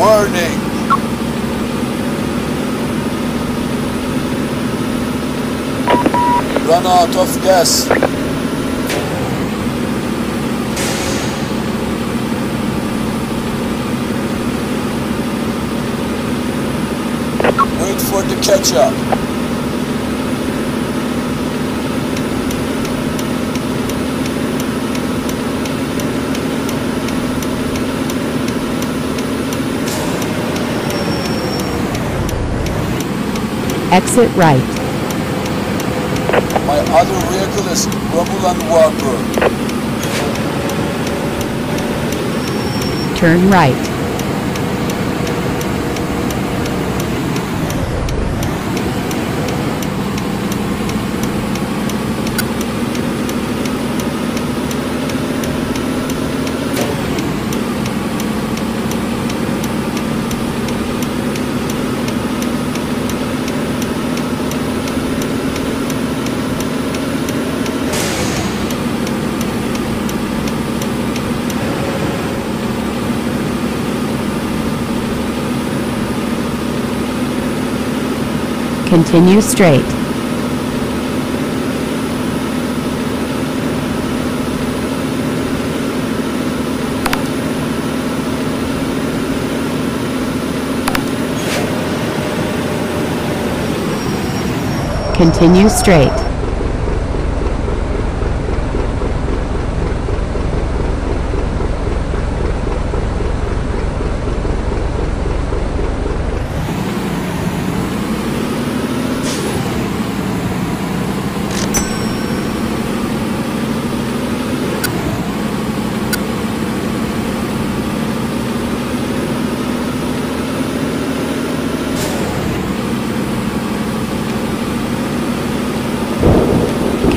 Warning! Run out of gas. Wait for the catch Exit right. My other vehicle is Romulan. Turn right. Continue straight. Continue straight.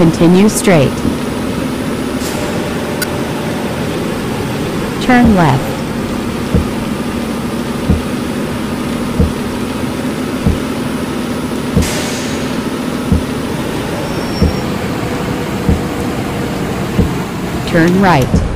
Continue straight. Turn left. Turn right.